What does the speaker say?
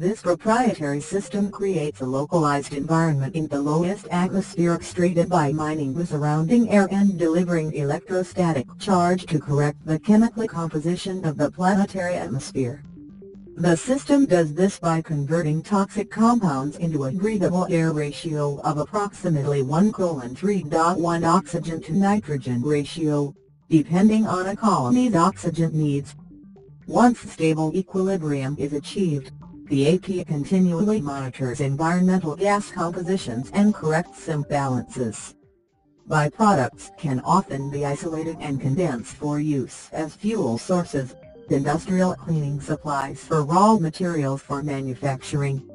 This proprietary system creates a localized environment in the lowest atmospheric strata by mining the surrounding air and delivering electrostatic charge to correct the chemical composition of the planetary atmosphere. The system does this by converting toxic compounds into a breathable air ratio of approximately 1 colon 3.1 oxygen to nitrogen ratio, depending on a colony's oxygen needs. Once stable equilibrium is achieved, the AP continually monitors environmental gas compositions and corrects imbalances. Byproducts can often be isolated and condensed for use as fuel sources, industrial cleaning supplies for raw materials for manufacturing,